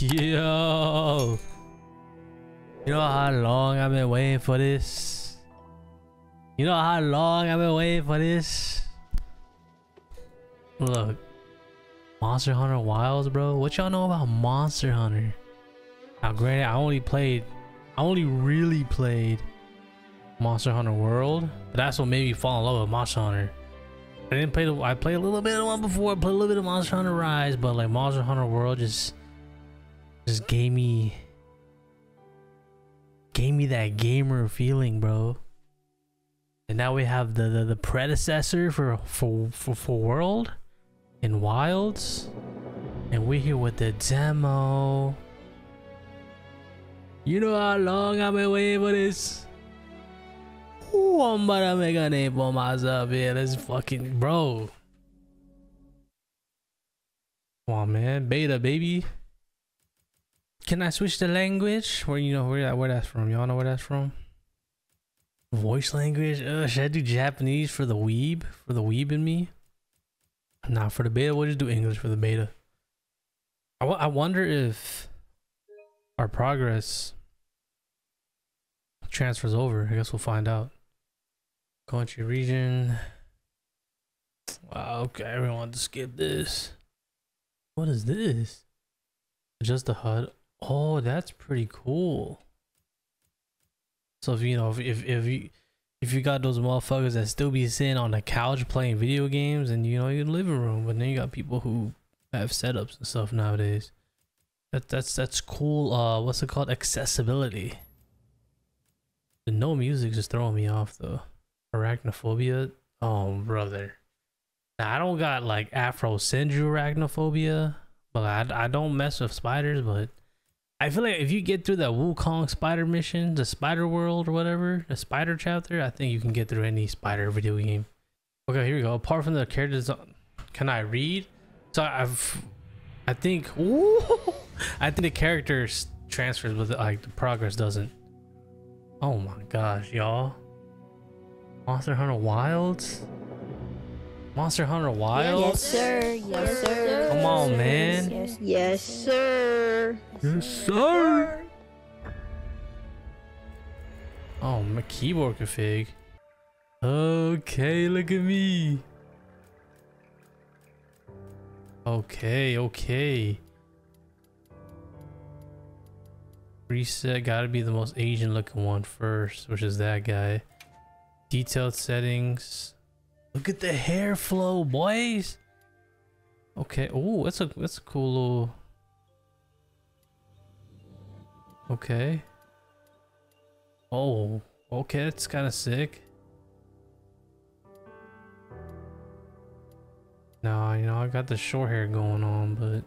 Yo. You know how long I've been waiting for this? You know how long I've been waiting for this? Look. Monster Hunter Wilds, bro. What y'all know about Monster Hunter? Now, granted, I only played, I only really played Monster Hunter World, but that's what made me fall in love with Monster Hunter. I didn't play the, I played a little bit of one before, I played a little bit of Monster Hunter Rise, but like Monster Hunter World just, just gave me, gave me that gamer feeling, bro. And now we have the the, the predecessor for, for for for World in Wilds, and we're here with the demo. You know how long I've been waiting for this? Ooh, I'm about to make a name for myself here. Let's fucking bro. Come on, man. Beta, baby. Can I switch the language? Where you know where that where that's from? Y'all know where that's from? Voice language? Should I do Japanese for the weeb? For the weeb in me? Nah, for the beta, we'll just do English for the beta. I, I wonder if our progress transfers over. I guess we'll find out. Country region. Wow, okay, everyone want to skip this. What is this? Just the HUD. Oh, that's pretty cool. So if you know if if, if you if you got those motherfuckers that still be sitting on the couch playing video games and you know your living room, but then you got people who have setups and stuff nowadays. That that's that's cool. Uh, what's it called? Accessibility. The no music is throwing me off though. Arachnophobia. Oh brother. Now, I don't got like Afro Senju arachnophobia, but I I don't mess with spiders. But I feel like if you get through that Wukong spider mission, the spider world or whatever, the spider chapter, I think you can get through any spider video game. Okay, here we go. Apart from the characters, uh, can I read? So I've, I think, ooh, I think the characters transfers it, like the progress doesn't. Oh my gosh, y'all. Monster Hunter Wilds? Monster Hunter Wilds? Yes, sir. Yes, sir. Come on, Yes, man. Yes, yes, sir. Yes, sir. Oh, my keyboard config. Okay, look at me. Okay, okay. Reset, gotta be the most Asian looking one first, which is that guy. Detailed settings. Look at the hair flow, boys. Okay. Oh, that's a that's a cool little. Okay. Oh, okay. That's kind of sick. No, you know I got the short hair going on, but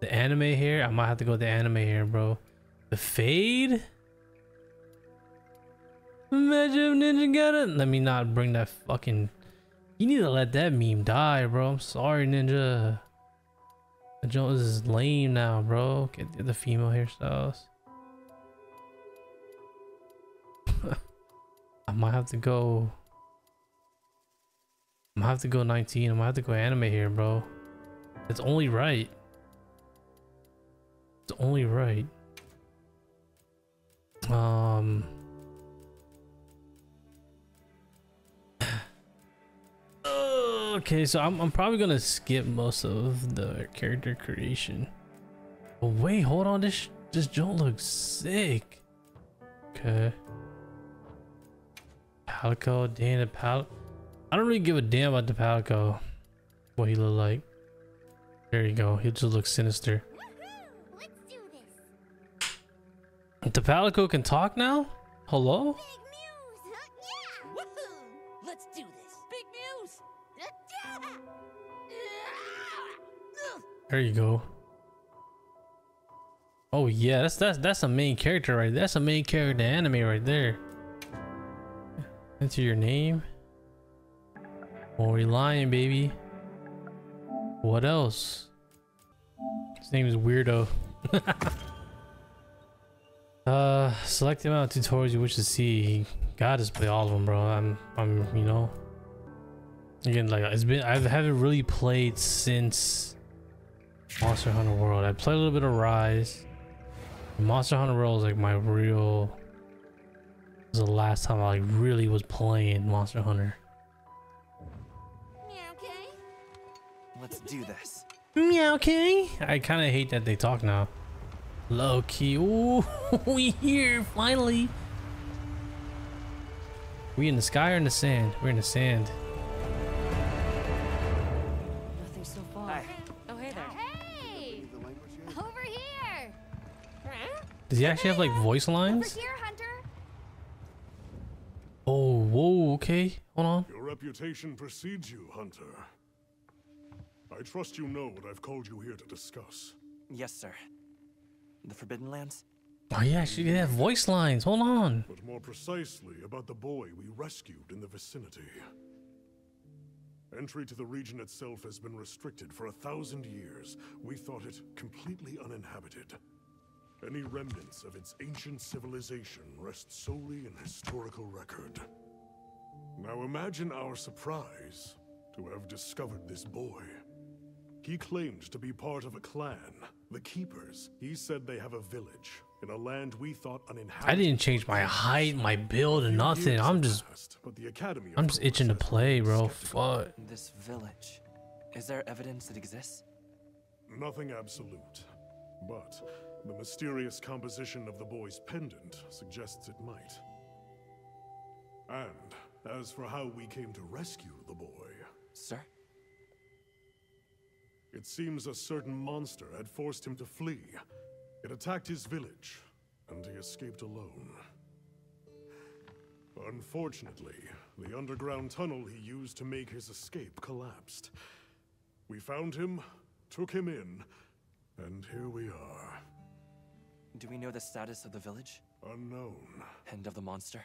the anime hair, I might have to go with the anime hair, bro. The fade. Imagine if Ninja got it. Let me not bring that fucking. You need to let that meme die, bro. I'm sorry, Ninja. The Jones is lame now, bro. Get the- female hairstyles. I might have to go. I might have to go 19. I might have to go anime here, bro. It's only right. It's only right. Um. Okay, so I'm, I'm probably gonna skip most of the character creation. But wait, hold on, this this joint looks sick. Okay. Palico, damn the pal. I don't really give a damn about the Palico. What he look like. There you go. He just looks sinister. Let's do this. The Palico can talk now? Hello? There you go. Oh yeah, that's that's that's a main character right. There. That's a main character anime right there. Enter your name. Mori Lion, baby. What else? His name is Weirdo. uh, select the amount of tutorials you wish to see. God, just play all of them, bro. I'm, I'm, you know. Again, like it's been, I haven't really played since Monster Hunter World. I played a little bit of Rise. Monster Hunter World is like my real. Was the last time I like really was playing Monster Hunter. Yeah, okay. Let's do this. Meow, okay. I kind of hate that they talk now. Low key. Ooh, we here finally. We in the sky or in the sand? We're in the sand. Does he actually have like voice lines? here, Oh, whoa, okay. Hold on. Your reputation precedes you, Hunter. I trust you know what I've called you here to discuss. Yes, sir. The Forbidden Lands? Oh, yeah, actually, they have voice lines. Hold on. But more precisely about the boy we rescued in the vicinity. Entry to the region itself has been restricted for a thousand years. We thought it completely uninhabited. Any remnants of its ancient civilization rest solely in historical record. Now imagine our surprise to have discovered this boy. He claimed to be part of a clan, the Keepers. He said they have a village in a land we thought uninhabited. I didn't change my height, my build, or nothing. I'm just, passed, but the Academy I'm just itching to play, remained bro. Fuck. This village. Is there evidence it exists? Nothing absolute. But the mysterious composition of the boy's pendant suggests it might. And as for how we came to rescue the boy, Sir? it seems a certain monster had forced him to flee. It attacked his village, and he escaped alone. Unfortunately, the underground tunnel he used to make his escape collapsed. We found him, took him in, and here we are. Do we know the status of the village? Unknown. End of the monster?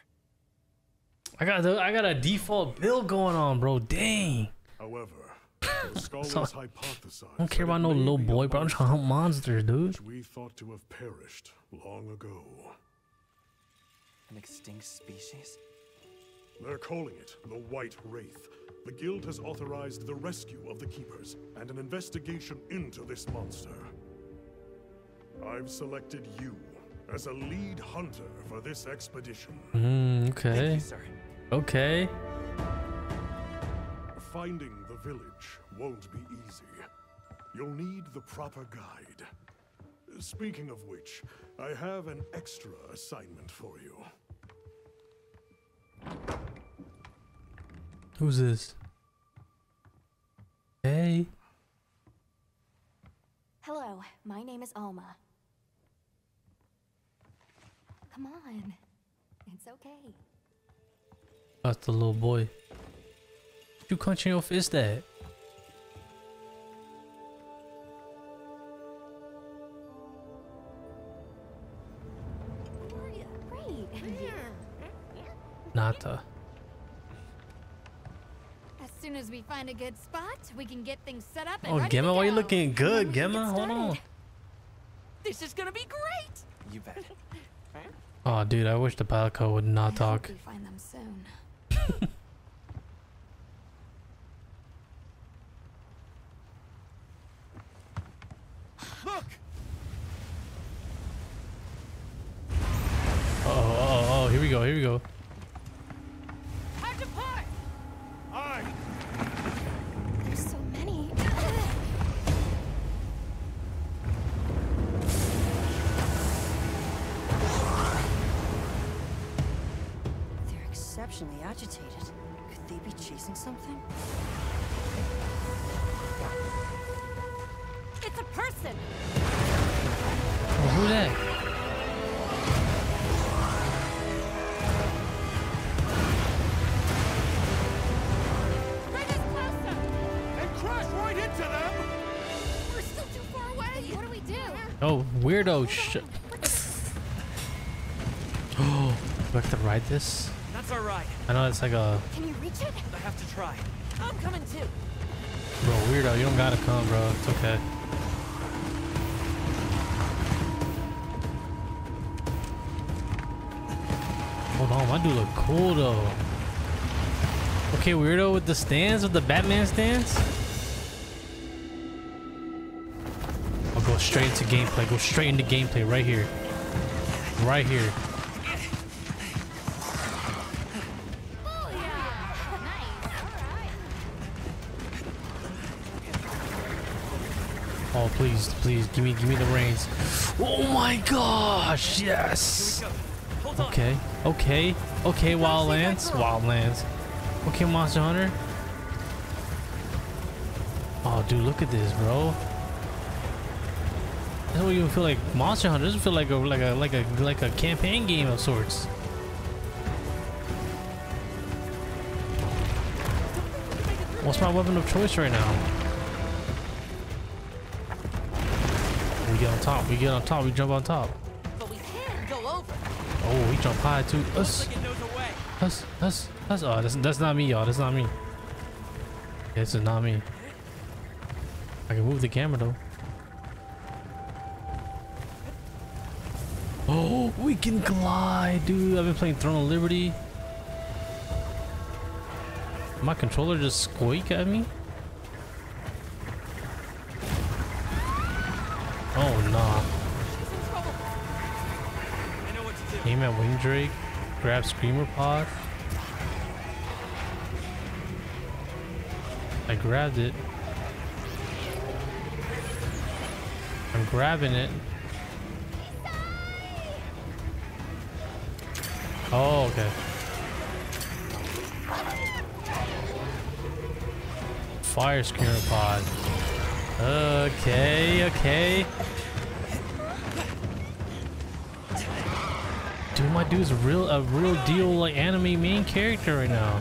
I got the, I got a default build going on, bro. Dang. However, the scholars hypothesize. I don't care about no little boy, bro. I'm trying to hunt monsters, dude. We thought to have perished long ago. An extinct species? They're calling it the White Wraith. The Guild has authorized the rescue of the Keepers and an investigation into this monster. I've selected you as a lead hunter for this expedition. Mm, Thank okay. you, sir. Okay. Finding the village won't be easy. You'll need the proper guide. Speaking of which, I have an extra assignment for you. Who's this? Hey. Hello, my name is Alma. Come on. It's okay. That's the little boy. You clenching your fist at? How are you? Great. Nata. As soon as we find a good spot, we can get things set up and Oh, Gemma, why are you looking good, Gemma? Hold on. This is gonna be great! You bet. Oh, dude, I wish the Palico would not I talk. we find them soon. weirdo shit. Oh, do I have to ride this? That's alright. I know it's like a Can you reach it? I have to try. I'm coming too. bro weirdo. You don't gotta come, bro. It's okay. Hold on, my dude look cool though. Okay, weirdo with the stance, with the Batman stance. Straight into gameplay. Go straight into gameplay right here. Right here. Oh please, please give me give me the reins. Oh my gosh, yes. Okay, okay, okay, Wildlands, Wildlands. Okay, Monster Hunter. Oh, dude, look at this, bro. This don't even feel like Monster Hunter. This feel like a like a like a like a campaign game of sorts. What's my weapon of choice right now? We get on top. We get on top. We jump on top. But we can go over. Oh, we jump high too. Us, Looks like it knows a way. us, us, us. Oh, that's that's not me, y'all. That's not me. This is not me. I can move the camera though. We can glide, dude. I've been playing Throne of Liberty. My controller just squeak at me. Oh nah. Aim at Wingdrake. Grab Screamer Pod. I grabbed it. I'm grabbing it. Oh, okay. Fire Screamer Pod. Okay, okay. Dude, my dude's real a real deal like anime main character right now.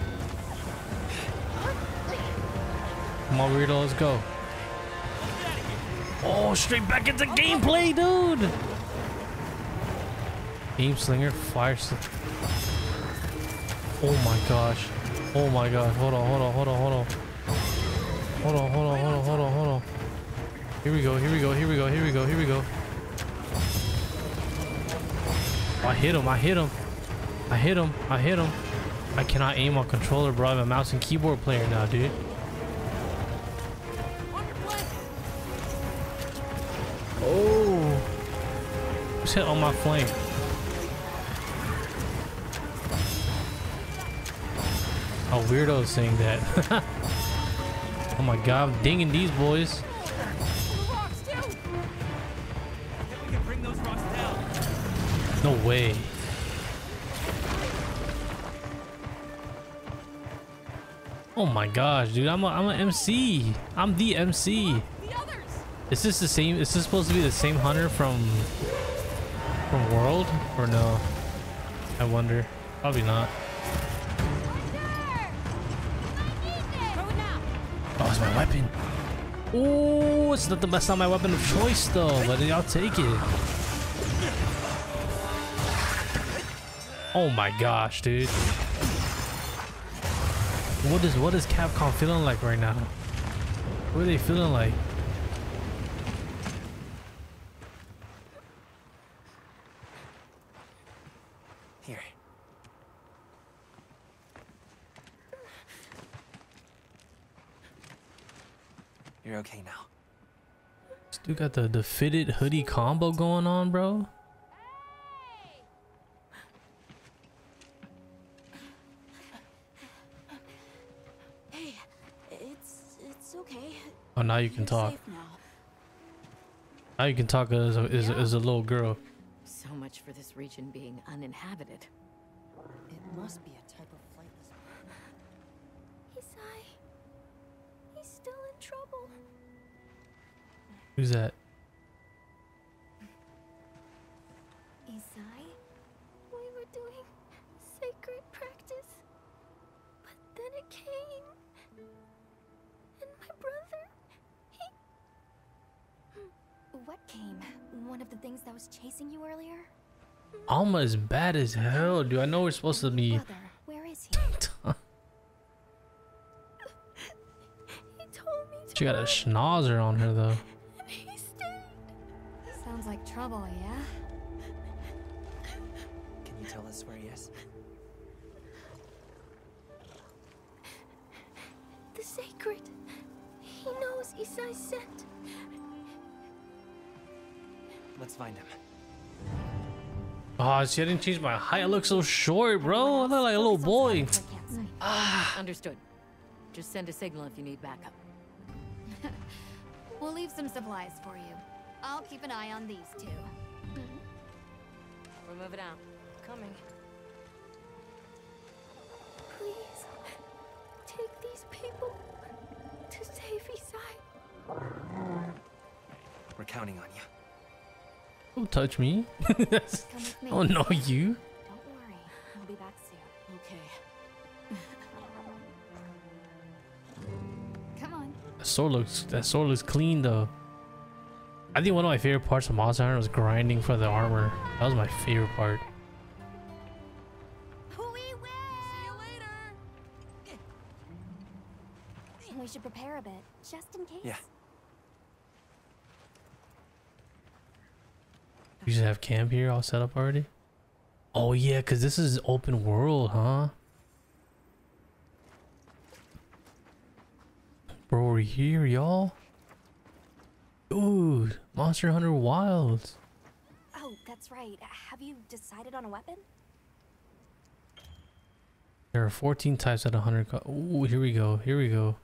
Come on, weirdo, let's go. Oh, straight back into gameplay, dude. Aim slinger, fire. Sl oh my gosh. Oh my god. Hold on, hold on, hold on, hold on. Hold on, hold on, hold on, hold on, hold on. Here we go, here we go, here we go, here we go, here we go. I hit him, I hit him. I hit him, I hit him. I cannot aim on controller, bro. I'm a mouse and keyboard player now, dude. Oh. Who's hit on my flank? Oh, weirdo saying that. oh my god, I'm dinging these boys. No way. Oh my gosh, dude, I'm a, I'm an MC. I'm the MC. Is this the same? Is this supposed to be the same hunter from from World or no? I wonder. Probably not. My weapon. Oh, it's not the best. Not my weapon of choice though, but I'll take it. Oh my gosh, dude. What is what is Capcom feeling like right now? What are they feeling like? Here. You're okay now. Still got the the fitted hoodie combo going on, bro. Hey, it's it's okay. Oh, now you can You're talk. now. Now you can talk as a, as, a, as a little girl. So much for this region being uninhabited. It must be a Alma is bad as hell, dude. I know we're supposed to be. Brother, where is he? he told me to. She got a schnauzer on her though. he stayed. Sounds like trouble, yeah? Can you tell us where he is? The Seikret. He knows Isai sent. Let's find him. Oh, see, I didn't change my height. I look so short, bro. I look like a little boy. Ah. Understood. Just send a signal if you need backup. We'll leave some supplies for you. I'll keep an eye on these two. We're moving out. Coming. Please, take these people to safety side. We're counting on you. Don't touch me. Me. oh no, you. Don't worry, I'll be back soon. Okay. Come on. That sword looks. That sword looks clean though. I think one of my favorite parts of Monster Hunter was grinding for the armor. That was my favorite part. We will. See you later. We should prepare a bit, just in case. Yeah. You just have camp here all set up already? Oh yeah, cause this is open world, huh? Bro, we're here, y'all. Dude, Monster Hunter Wilds. Oh, that's right. Have you decided on a weapon? There are 14 types at 100. Co- Ooh, here we go. Here we go.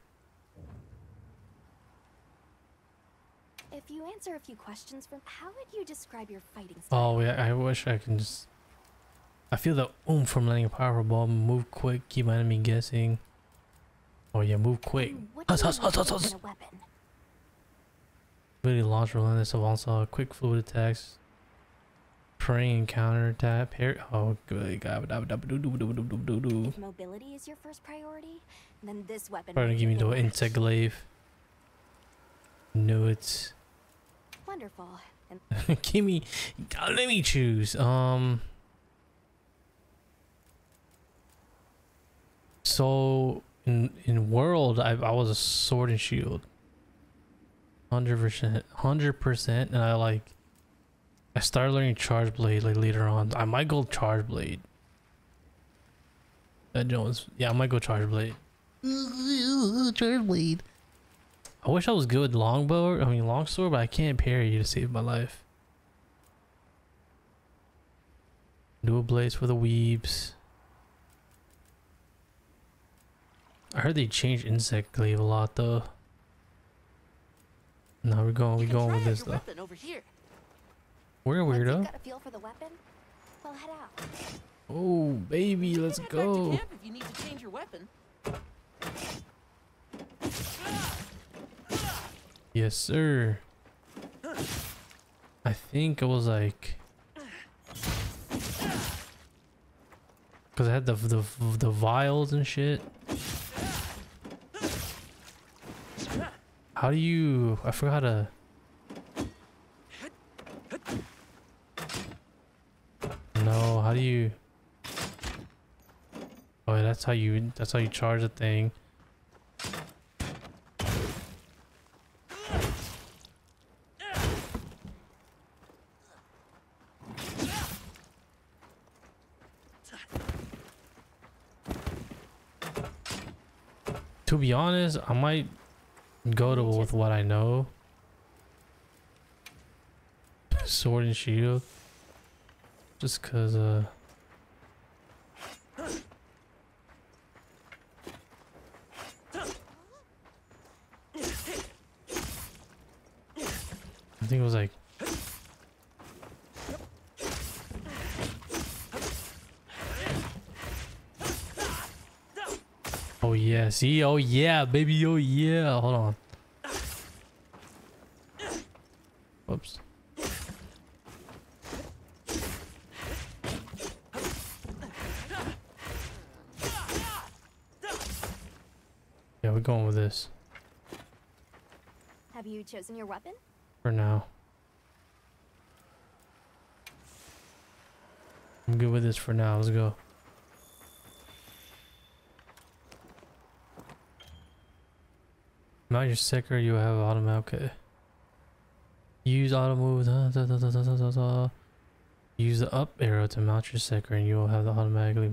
If you answer a few questions from, how would you describe your fighting style? Oh, yeah, I wish I can just. I feel the oomph from landing a powerful ball. Move quick, keep my enemy guessing. Oh yeah, move quick. And What do Hus, you hus, hus, hus, use hus. in a weapon? Ability to launch relentless onslaught, quick fluid attacks, praying and counter attack. Parry. Oh, good God. Probably If mobility is your first priority, then this weapon. gonna give me the the insect glaive. No, it's. Wonderful. And give me. Let me choose. Um. So in in world, I I was a sword and shield. Hundred percent, hundred percent, and I like. I started learning charge blade like later on. I might go charge blade. That Jones, yeah, I might go charge blade. charge blade. I wish I was good with longbow. I mean longsword, but I can't parry you to save my life. Dual blades for the weebs. I heard they changed insect glaive a lot though. No, we're going. We're going with this though. over here. We're once you've weirdo. got a feel for the weapon, we'll head out. Oh baby, let's Head back to go. camp if you need to change your weapon. Yes, sir. I think it was like. Cause I had the the the vials and shit. How do you? I forgot to. No, how do you? Oh, that's how you. That's how you charge the thing. To be honest, I might go to with what I know. Sword and shield. Just cause uh I think it was like Oh yeah, see? Oh yeah, baby, oh yeah. Hold on. Whoops. Yeah, we're going with this Have you chosen your weapon? for now. I'm good with this for now. Let's go. Now you're Seikret, you have automatic. Okay. Use auto move. Da, da, da, Use the up arrow to mount your Seikret, and you will have the automatically.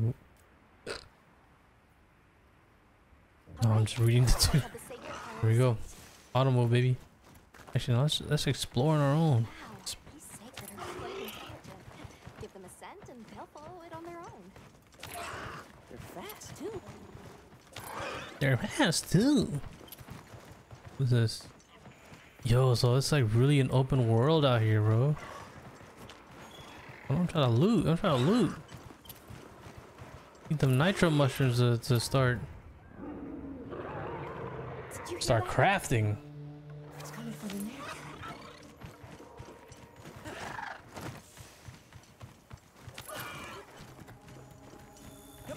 Oh, I'm just reading the two. Here we go. Auto move, baby. Actually, no, let's let's explore on our own. They're fast too. They're fast too. There. What's this? Yo, so it's like really an open world out here, bro. I'm trying to loot. I'm trying to loot. Need them nitro mushrooms to, to start start crafting.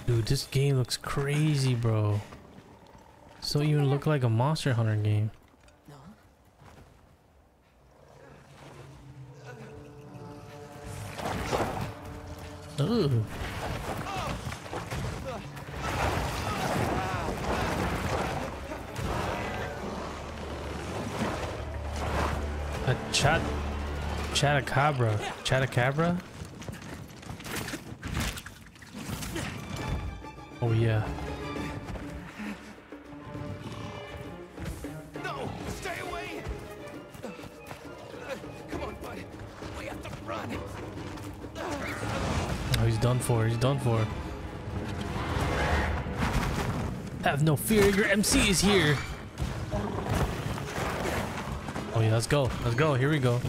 Dude, this game looks crazy, bro. Don't even look like a Monster Hunter game. No. Ugh. A chat Chatacabra. Chatacabra? Oh yeah. For. He's done for. Have no fear, your MC is here. Oh yeah, let's go. Let's go. Here we go.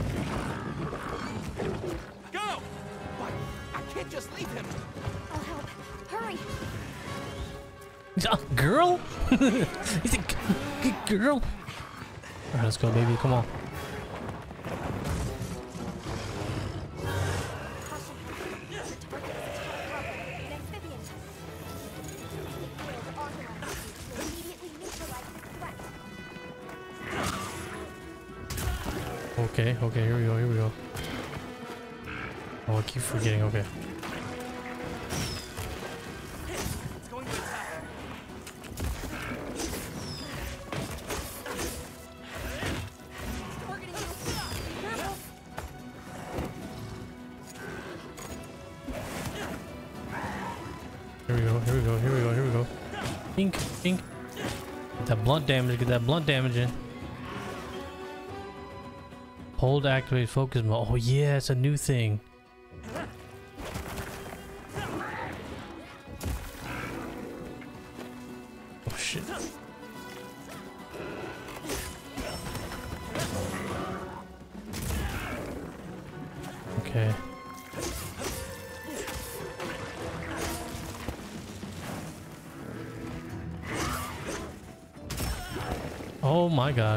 Go! But I can't just leave him. I'll help. Hurry. Uh, girl? He's a g- g- girl. All right, let's go, baby. Come on. That blunt damage. Get that blunt damage in. Hold activate focus mode. Oh yeah, it's a new thing.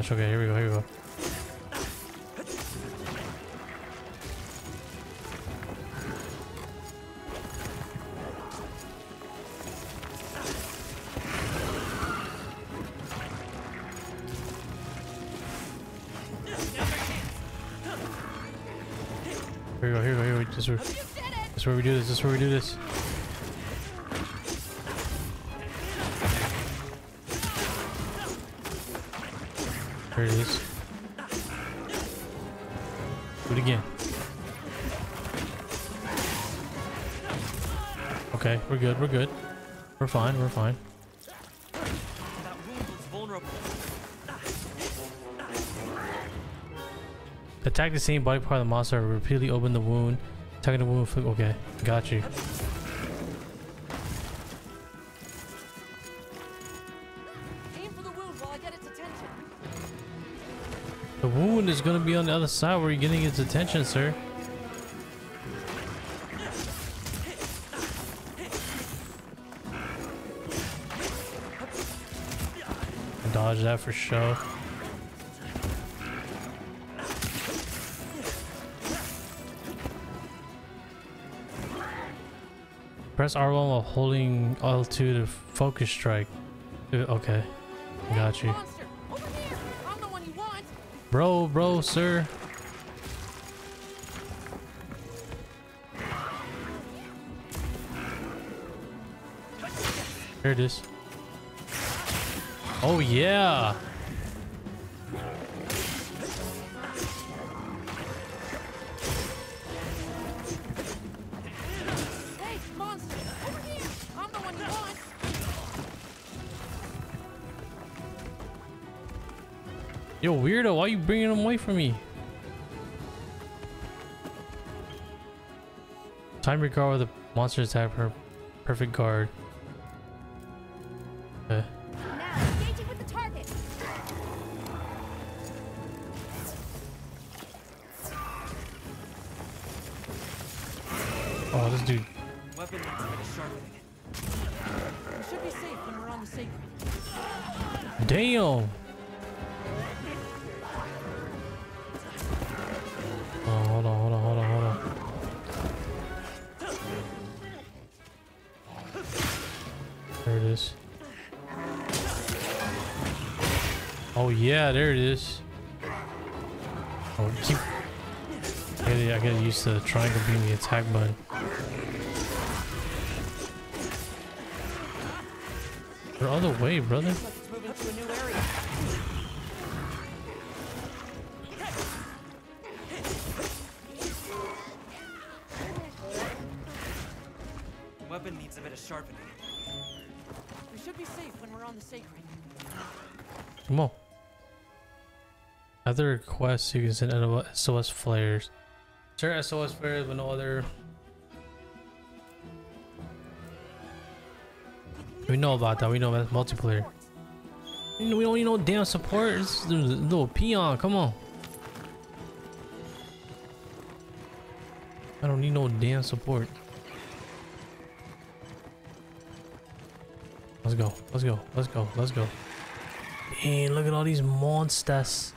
Gosh. Okay, here we go. Here we go. Here we go. Here we go. Here we go. This is where, this is where we do this. This is where we do this. There it is. Do it again. Okay, we're good, we're good. We're fine, we're fine. Attack the same body part of the monster, repeatedly open the wound. Attacking the wound, okay, got you. Is gonna be on the other side where you're getting its attention, sir. Dodge that for show. Press R1 while holding L2 to focus strike. Uh, Okay, got you. Bro, bro, sir. There it is. Oh, yeah. Yo, weirdo, why are you bringing him away from me? Time to guard with a monster attack per perfect guard. All the way, brother. Like it's moving to a new area. Weapon needs a bit of sharpening. We should be safe when we're on the Seikret. Come on. Other requests you can send out SOS flares. Share SOS flares but no other. We know about that. We know that's multiplayer. We don't need no damn support. Is a little peon. Come on. I don't need no damn support. Let's go. Let's go. Let's go. Let's go. Man, look at all these monsters.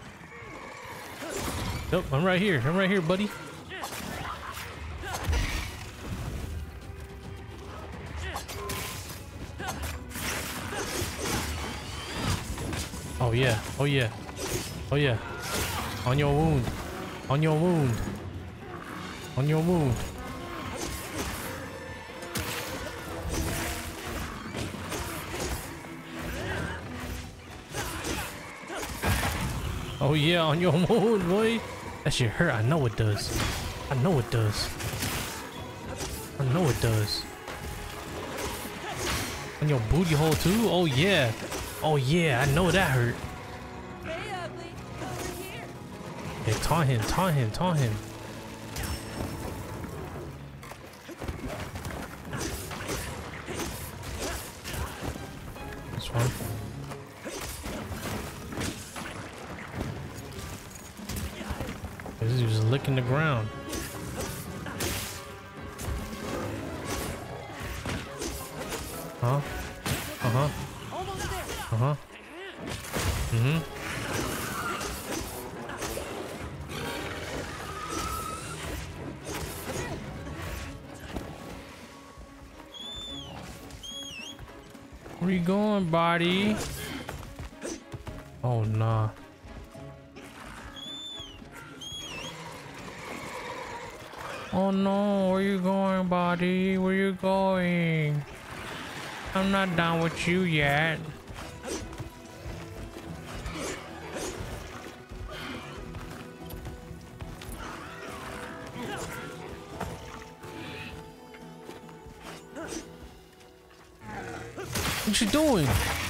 Nope, I'm right here. I'm right here, buddy. Oh yeah. Oh yeah. Oh yeah. On your wound. On your wound. On your wound. Oh yeah, on your wound, boy. That shit hurt. I know it does. I know it does. I know it does. On your booty hole too? Oh yeah. Oh yeah, I know that hurt. Hey, ugly. Over here. Hey, taunt him, taunt him, taunt him. Oh, nah. Oh no, where you going, buddy? Where you going? I'm not done with you yet. What you doing?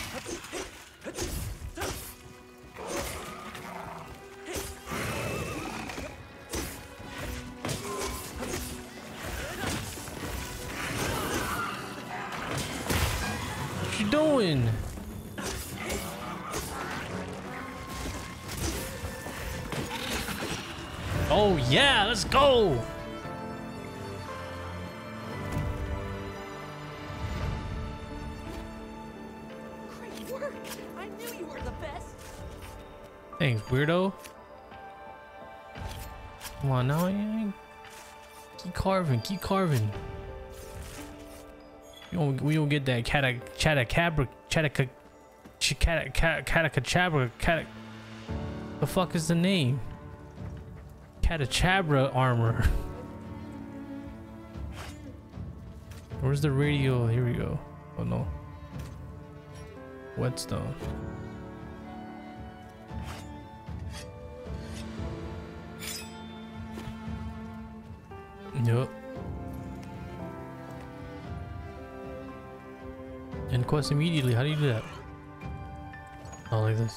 Doing? Oh yeah, let's go. Great work. I knew you were the best. Thanks, weirdo. Come on now. Keep carving, keep carving. We don't get that cata catacabra cataca cata catacabra cata. The fuck is the name? Catachabra armor. Where's the radio? Here we go. Oh no. Whetstone. Yup. Quest immediately. How do you do that? Oh, like this.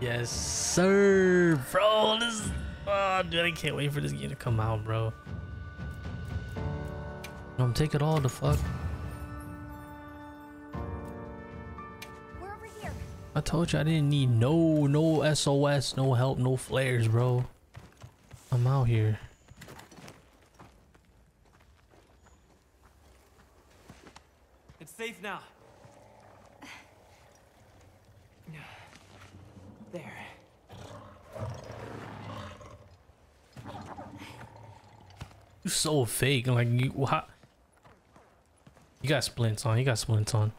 Yes, sir, bro. This, oh, dude, I can't wait for this game to come out, bro. I'm taking all the fuck. We're over here. I told you I didn't need no no SOS, no help, no flares, bro. I'm out here. It's safe now. There. You so fake. Like you, what? You got splints on. You got splints on.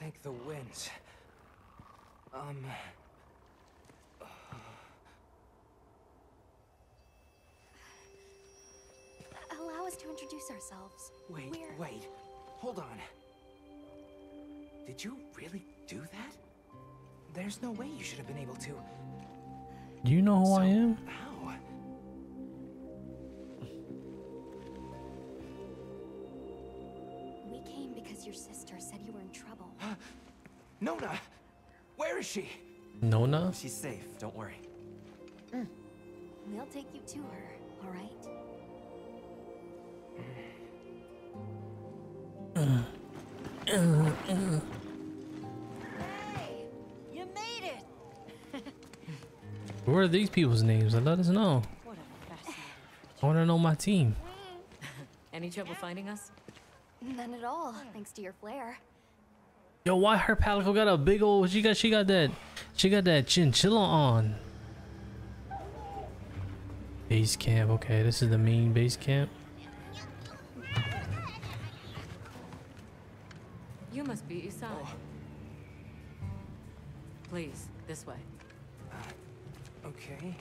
Thank the winds. Um. Allow us to introduce ourselves. Wait, We're- wait. Hold on. Did you really do that? There's no way you should have been able to. Do you know who I am? How? Nona! Where is she? Nona? She's safe, don't worry. Mm. We'll take you to her, all right? Hey, you made it. What are these people's names? Let us know. What a. I want to know my team. Any trouble finding us? None at all, thanks to your flare. Yo, why her Palico got a big old? She got she got that she got that chinchilla on. Base camp. Okay, this is the main base camp. You must be Y'sai. Please, this way. Uh, okay.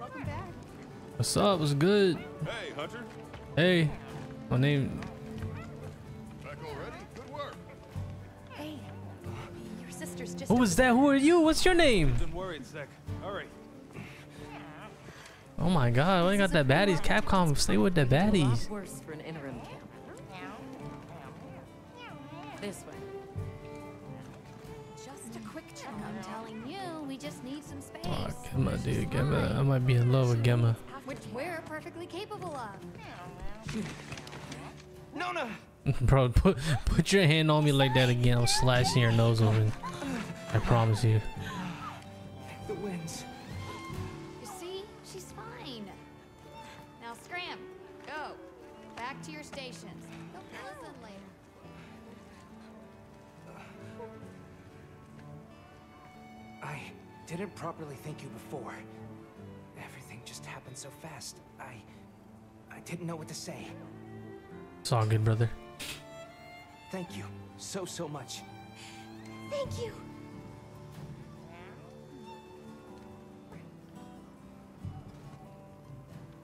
Welcome back. What's up? What's good? Hey, Hunter. Hey, my name. Who was that? Who are you? What's your name? Don't worry, Sec. Hurry. Oh my God! I got that baddies. Capcom, stay with the A baddies. worse for an interim camp. This way. Just a quick check. I'm telling you, we just need some space. Oh, Gemma, dude, Gemma. I might be in love with Gemma. Which we're perfectly capable of. Nona! Bro, put put your hand on me like that again. I'm slashing your nose open. I promise you. The winds. You see, she's fine. Now scram, go. Back to your stations. They'll fill us in later. I didn't properly thank you before. Everything just happened so fast. I. I didn't know what to say. It's all good, brother. Thank you so, so much. Thank you.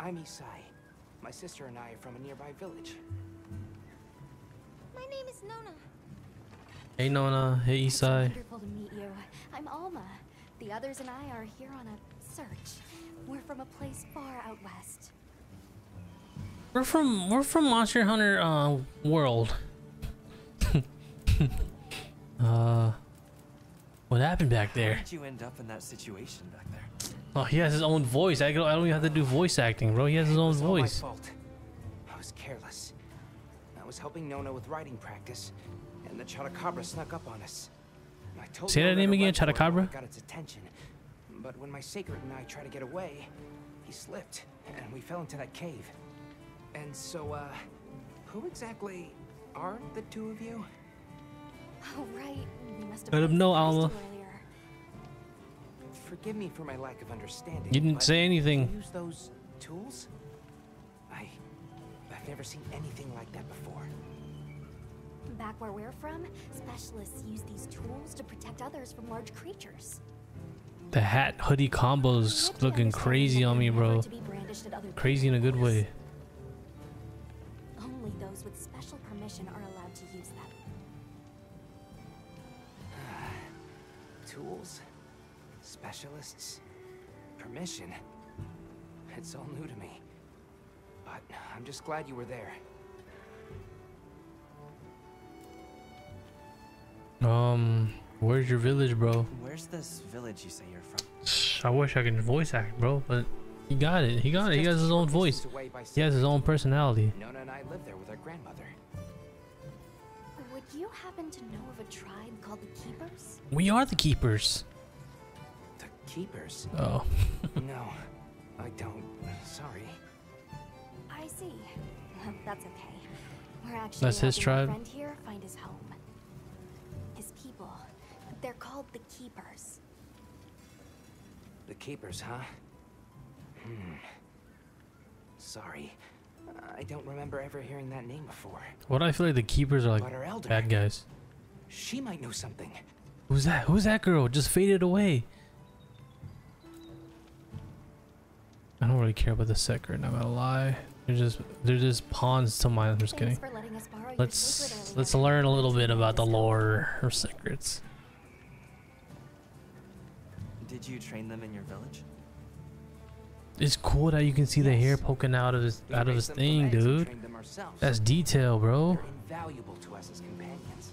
I'm Y'sai. My sister and I are from a nearby village. My name is Nona. Hey Nona. Hey Y'sai. It's Y'sai. wonderful to meet you. I'm Alma. The others and I are here on a search. We're from a place far out west. We're from we're from Monster Hunter uh world. uh what happened back there? How did you end up in that situation back there? Oh, he has his own voice. I don't, I don't even have to do voice acting, bro. He has his own It's all my voice. fault. I was careless. I was helping Nona with writing practice, and the Chatacabra snuck up on us. I told Say that name again, run for it when Chatacabra? I Got its attention. But when my Seikret and I tried to get away, he slipped, and we fell into that cave. And so, uh, who exactly are the two of you? Oh, right. We must have Let him raised know, Alma. earlier. Forgive me for my lack of understanding. You didn't say anything. use those tools? I, I've never seen anything like that before. Back where we're from, specialists use these tools to protect others from large creatures. The hat hoodie combos Hope looking crazy on me, bro. to be brandished at other Crazy in a good way. Just glad you were there. Um, where's your village, bro? Where's this village you say you're from? I wish I could voice act, bro, but he got it. He got it. He Just has his own voice. He has his own personality. Nona and I live there with our grandmother. Would you happen to know of a tribe called the Keepers? We are the keepers. The Keepers? Oh. no, I don't. Sorry. I see. That's okay. We're actually That's his tribe? friend here find his home. His people. They're called the Keepers. The Keepers, huh? Hmm. Sorry. I don't remember ever hearing that name before. What do I feel like the keepers are But our like elder. bad guys. She might know something. Who's that? Who's that girl? Just faded away. I don't really care about the secret, not gonna lie. They're just they're just pawns to mine. I'm just kidding. for letting us borrow your Let's let's learn a little bit about the lore or secrets. Did you train them in your village? It's cool that you can see the hair poking out of his We out of raised his thing, dude. trained them ourselves. That's detail, bro. Invaluable to us as companions.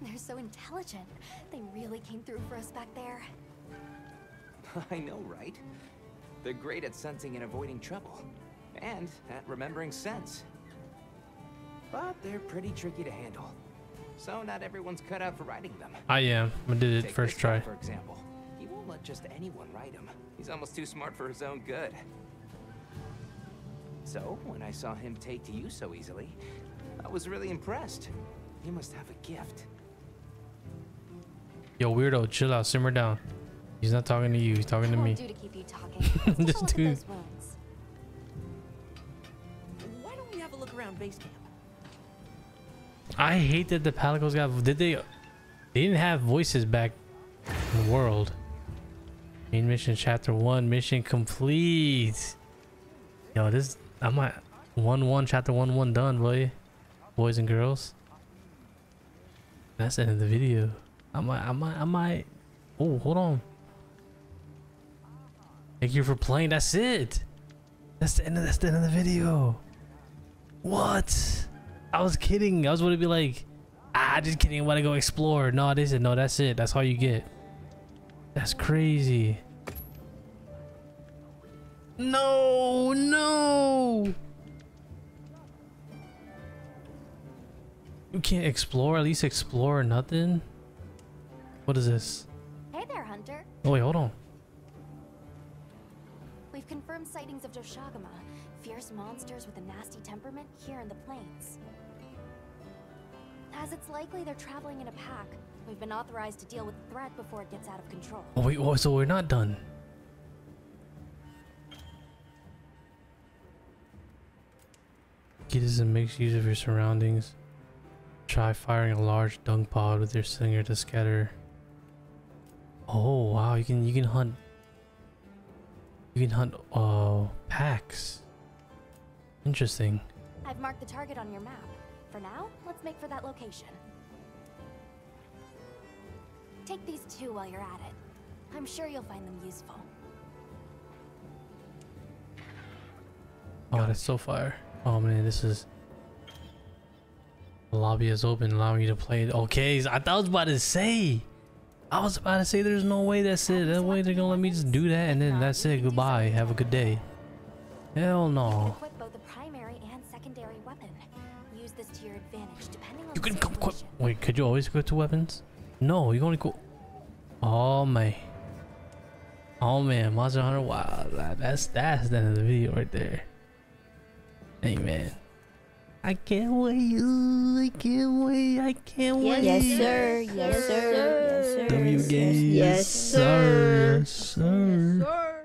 They're so intelligent. They really came through for us back there. I know, right? They're great at sensing and avoiding trouble, and at remembering scents. But they're pretty tricky to handle. So not everyone's cut out for riding them. Ah, I am. I did it Take first try. For example, he won't let just anyone ride him. He's almost too smart for his own good. So when I saw him take to you so easily, I was really impressed. He must have a gift. Yo, weirdo, chill out, simmer down. He's not talking to you. He's talking to me. do to keep you talking. Let's take a Just do- those wounds. Why don't we have a look around base camp? I hate that the Palicos got. Did they? They didn't have voices back in the world. Main mission, chapter one, mission complete. Yo, this I'm at one one, chapter one one done, boy, boys and girls. That's the end of the video. I might, I might, I might. Oh, hold on. Thank you for playing. That's it. That's the end of that's the end of the video. What? I was kidding. I was going to be like, ah, just kidding. I want to go explore. No, they said, no, that's it. That's all you get. That's crazy. No, no. You can't explore. At least explore nothing. What is this? Hey there, Hunter. Oh, wait, hold on. We've confirmed sightings of Doshaguma, fierce monsters with a nasty temperament here in the plains. As it's likely they're traveling in a pack, we've been authorized to deal with the threat before it gets out of control. Oh, wait, oh, so we're not done. Get and makes use of your surroundings. Try firing a large dung pod with your slinger to scatter. Oh wow, you can you can hunt. You can hunt uh packs. Interesting. I've marked the target on your map. For now, let's make for that location. Take these two while you're at it. I'm sure you'll find them useful. Oh, that's so fire. Oh man, this is. The lobby is open, allowing you to play. Okay, I thought I was about to say. I was about to say there's no way that's it. That way they're gonna let me just do that and then that's it. Goodbye. Have a good day. Hell no. equip both a primary and secondary weapon. Use this to your advantage depending on You can come quick. Wait, could you always go to weapons? No, you only go. Oh man. Oh man, Monster Hunter. Wow, that's that's the end of the video right there. Hey man. I can't wait. Ooh, I can't wait. I can't wait. Yes, sir. Yes, sir. Yes, sir. W games. Yes, sir. Yes, sir. sir.